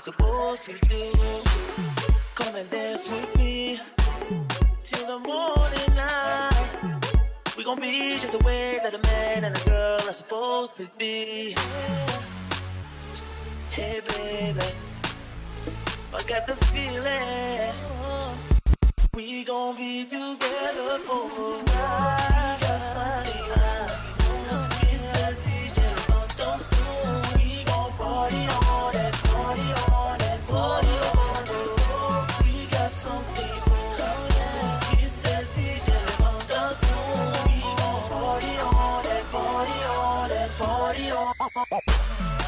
is supposed to do. Come and dance with me till the morning light. We gon' be just the way that a man and a girl are supposed to be. Hey baby, I got the feeling we gon' be together for あっ。